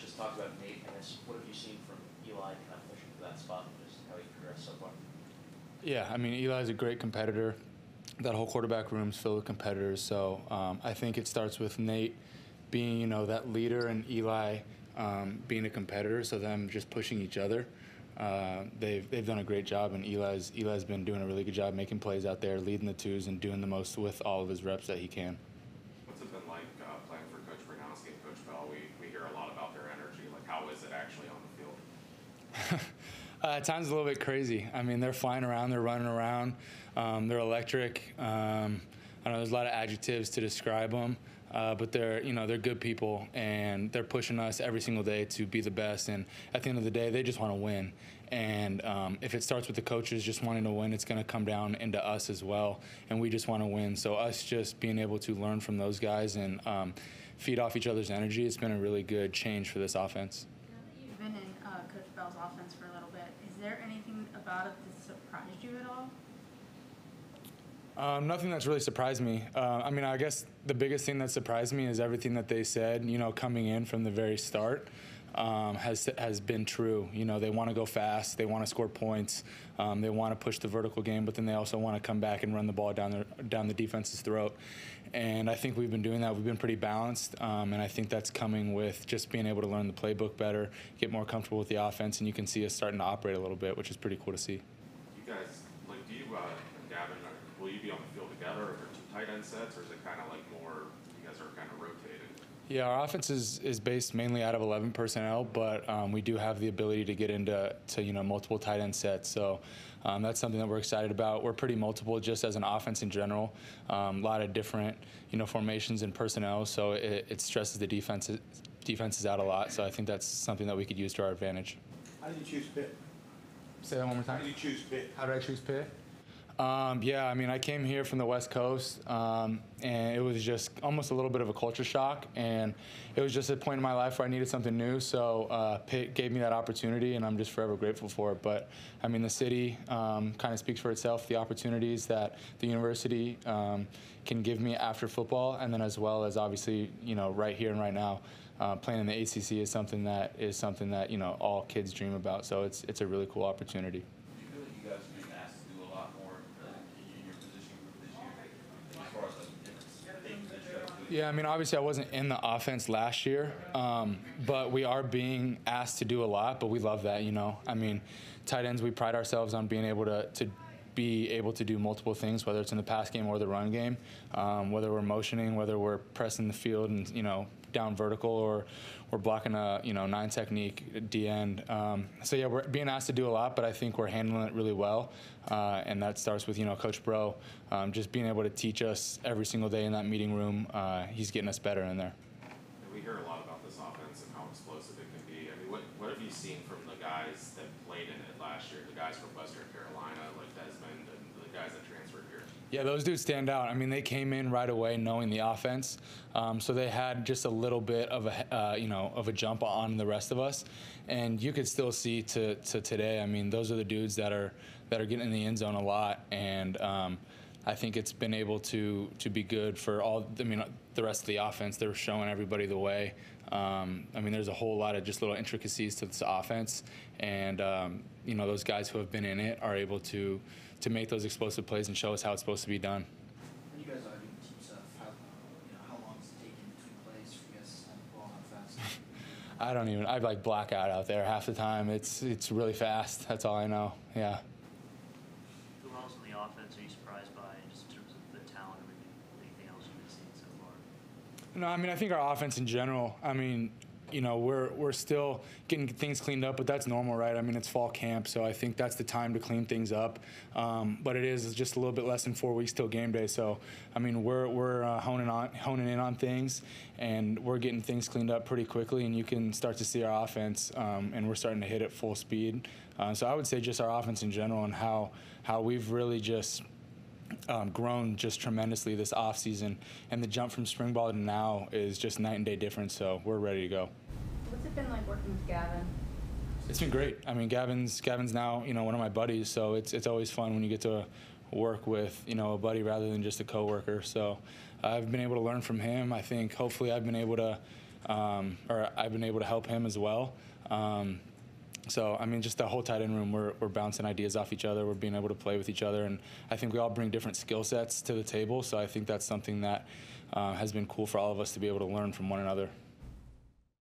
just talk about Nate, guess, what have you seen from Eli kind of pushing for that spot and just how he progressed so far? Yeah, I mean, Eli's a great competitor. That whole quarterback room's filled with competitors. So um, I think it starts with Nate being, you know, that leader and Eli um, being a competitor. So them just pushing each other. Uh, they've they've done a great job, and Eli's Eli's been doing a really good job making plays out there, leading the twos, and doing the most with all of his reps that he can. What's it been like uh, playing for Coach Bernowski and Coach Bell? We, we hear a lot about their energy. Like, how is it actually on the field? Uh, at times a little bit crazy. I mean, they're flying around, they're running around, um, they're electric. Um, I know there's a lot of adjectives to describe them. Uh, but they're you know they're good people and they're pushing us every single day to be the best and at the end of the day they just want to win and um, if it starts with the coaches just wanting to win it's going to come down into us as well and we just want to win so us just being able to learn from those guys and um, feed off each other's energy it's been a really good change for this offense You've been in uh, Coach Bell's offense for a little bit. Is there anything about it that surprised you at all? Um, nothing that's really surprised me. Uh, I mean, I guess the biggest thing that surprised me is everything that they said. You know, coming in from the very start um, has has been true. You know, they want to go fast, they want to score points, um, they want to push the vertical game, but then they also want to come back and run the ball down the down the defense's throat. And I think we've been doing that. We've been pretty balanced, um, and I think that's coming with just being able to learn the playbook better, get more comfortable with the offense, and you can see us starting to operate a little bit, which is pretty cool to see. You guys, like, do you uh, Gavin, uh, will you be on the field together? Are two tight end sets, or is it kind of like more? You guys are kind of rotated. Yeah, our offense is, is based mainly out of 11 personnel, but um, we do have the ability to get into to you know multiple tight end sets. So um, that's something that we're excited about. We're pretty multiple just as an offense in general. Um, a lot of different you know formations and personnel, so it, it stresses the defense defenses out a lot. So I think that's something that we could use to our advantage. How did you choose Pitt? Say that one more time. How did you choose Pitt? How did I choose Pitt? Um, yeah, I mean, I came here from the West Coast, um, and it was just almost a little bit of a culture shock. And it was just a point in my life where I needed something new. So uh, Pitt gave me that opportunity, and I'm just forever grateful for it. But I mean, the city um, kind of speaks for itself. The opportunities that the university um, can give me after football, and then as well as obviously, you know, right here and right now. Uh, playing in the ACC is something that is something that you know all kids dream about. So it's it's a really cool opportunity. Do you feel like you guys are being asked to do a lot more uh, in your position group this year, as far as like different things that you guys do? Yeah, I mean, obviously, I wasn't in the offense last year, um, but we are being asked to do a lot. But we love that, you know. I mean, tight ends, we pride ourselves on being able to to be able to do multiple things, whether it's in the pass game or the run game, um, whether we're motioning, whether we're pressing the field and you know down vertical or we're blocking a you know nine technique D end. Um, so yeah, we're being asked to do a lot, but I think we're handling it really well, uh, and that starts with you know Coach Bro, um, just being able to teach us every single day in that meeting room. Uh, he's getting us better in there. We hear a lot about this offense and how explosive it can be. I mean, have seen from the guys that played in it last year? The guys from Western Carolina, like Desmond, and the guys that transferred here. Yeah, those dudes stand out. I mean, they came in right away knowing the offense, um, so they had just a little bit of a uh, you know of a jump on the rest of us, and you could still see to, to today. I mean, those are the dudes that are that are getting in the end zone a lot, and um, I think it's been able to to be good for all. I mean, the rest of the offense. They're showing everybody the way. Um, I mean, there's a whole lot of just little intricacies to this offense, and um, you know those guys who have been in it are able to to make those explosive plays and show us how it's supposed to be done. When you guys are doing team stuff, how, you know, how long does it take between plays for you guys to the ball how fast? I don't even. I like blackout out there half the time. It's it's really fast. That's all I know. Yeah. Who else on the offense are you surprised by, just in terms of the talent or anything, anything else you've seen so far? No, I mean I think our offense in general. I mean, you know, we're we're still getting things cleaned up, but that's normal, right? I mean, it's fall camp, so I think that's the time to clean things up. Um, but it is just a little bit less than four weeks till game day, so I mean, we're we're uh, honing on honing in on things, and we're getting things cleaned up pretty quickly, and you can start to see our offense, um, and we're starting to hit at full speed. Uh, so I would say just our offense in general and how how we've really just um, grown just tremendously this offseason. And the jump from spring ball to now is just night and day difference. So we're ready to go. What's it been like working with Gavin? It's been great. I mean, Gavin's Gavin's now you know one of my buddies, so it's it's always fun when you get to work with you know a buddy rather than just a coworker. So I've been able to learn from him. I think hopefully I've been able to um, or I've been able to help him as well. Um, so I mean, just the whole tight end room, we're we're bouncing ideas off each other. We're being able to play with each other, and I think we all bring different skill sets to the table. So I think that's something that uh, has been cool for all of us to be able to learn from one another.